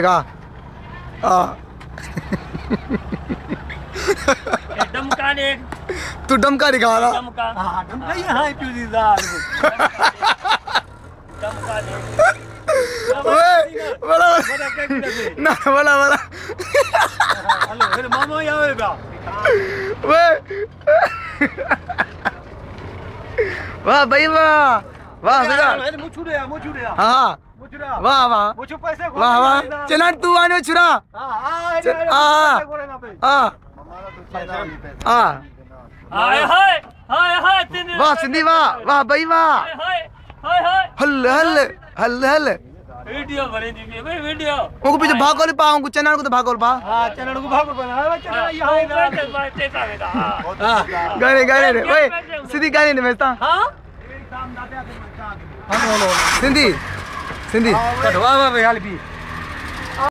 देगा। डमका ने तू डमका दिखा रहा। डमका हाँ डमका यहाँ है क्यों दीदार डमका ने ओए बड़ा ना बोला बोला हेलो मेरे मामा है बा ओए। वाह भाई वाह। वाह रहा हाँ वाह वाह पैसे वाह वाह चना तू आने छुरा हाँ हाँ हाँ। पैसे हाँ तो ही पैसा हाँ वाह सिंधी वाह वाह भाई वाह हाय हाय हाय हाय हल हल हल हल वीडियो बने दी भाई वीडियो उनको पीछे भागोल पा उनको चना को तो भागोल पा हाँ चैनल को भागो बना है चैनल यहाँ है तेरा बेटा हाँ गाने गाने रे ओए सीधी गाने ने बेचता हाँ सिंधी सिंधी वाह वाह